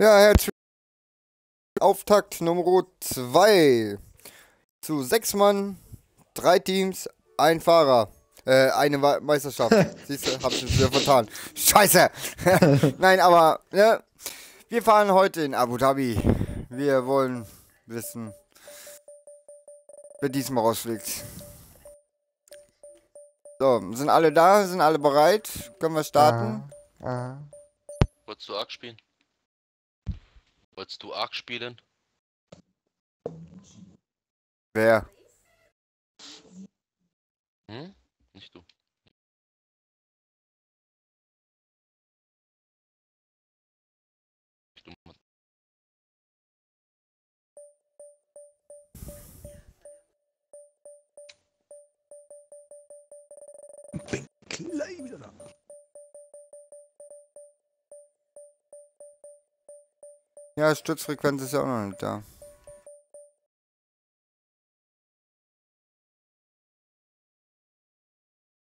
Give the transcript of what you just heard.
Ja, herzlich Auftakt Nummer 2 zu sechs Mann, drei Teams, ein Fahrer. Äh, eine Meisterschaft. Siehst du, hab ich wieder vertan. Scheiße! Nein, aber, ne? Wir fahren heute in Abu Dhabi. Wir wollen wissen, wer diesmal rausfliegt. So, sind alle da? Sind alle bereit? Können wir starten? Ah, ah. Wolltest du Ark spielen? Wolltest du Ark spielen? Wer? Hm? Nicht du. Nicht du. Mann. Bin gleich wieder da. Ja, Stützfrequenz ist ja auch noch nicht da.